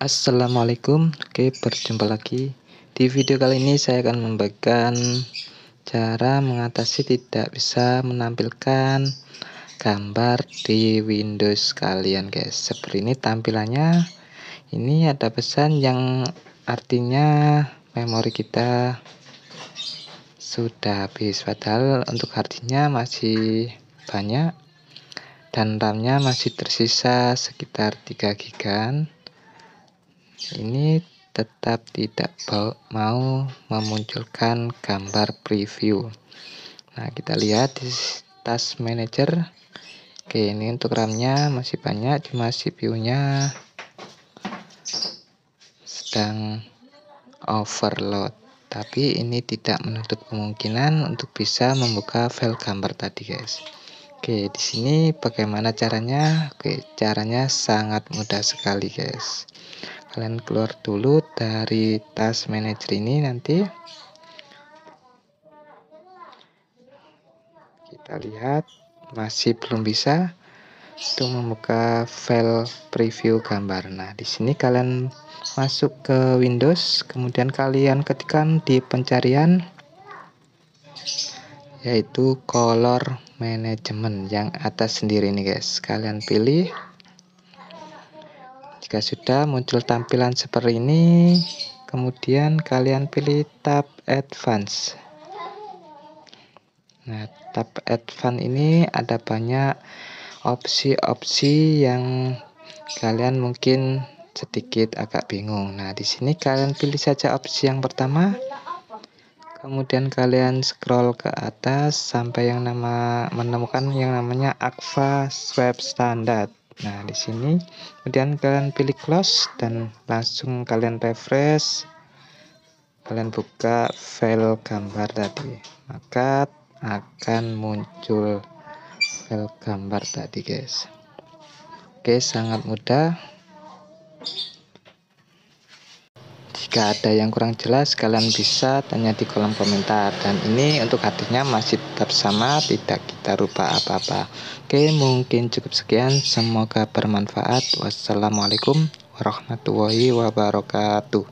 Assalamualaikum. Oke berjumpa lagi. Di video kali ini saya akan membagikan Cara mengatasi tidak bisa menampilkan Gambar di Windows kalian guys. Seperti ini tampilannya. Ini ada pesan yang artinya Memori kita Sudah habis. Padahal untuk artinya masih banyak dan RAM-nya masih tersisa sekitar 3 GB ini tetap tidak mau memunculkan gambar preview. Nah kita lihat di task manager. Oke ini untuk RAM-nya masih banyak cuma CPU nya sedang overload. Tapi ini tidak menutup kemungkinan untuk bisa membuka file gambar tadi guys. Oke, di sini bagaimana caranya? Oke, caranya sangat mudah sekali, guys kalian keluar dulu dari task manager ini nanti. Kita lihat masih belum bisa untuk membuka file preview gambar. Nah di sini kalian masuk ke Windows kemudian kalian ketikkan di pencarian yaitu color management yang atas sendiri nih guys. Kalian pilih jika sudah muncul tampilan seperti ini, kemudian kalian pilih tab advance. Nah, tab advance ini ada banyak opsi-opsi yang kalian mungkin sedikit agak bingung. Nah, di sini kalian pilih saja opsi yang pertama. Kemudian kalian scroll ke atas sampai yang nama menemukan yang namanya Aqua Swap Standard. Nah, di sini kemudian kalian pilih close dan langsung kalian refresh. Kalian buka file gambar tadi. Maka akan muncul file gambar tadi, guys. Oke, sangat mudah. Jika ada yang kurang jelas, kalian bisa tanya di kolom komentar. Dan ini untuk artinya masih tetap sama, tidak kita rubah apa-apa. Oke, mungkin cukup sekian. Semoga bermanfaat. Wassalamualaikum warahmatullahi wabarakatuh.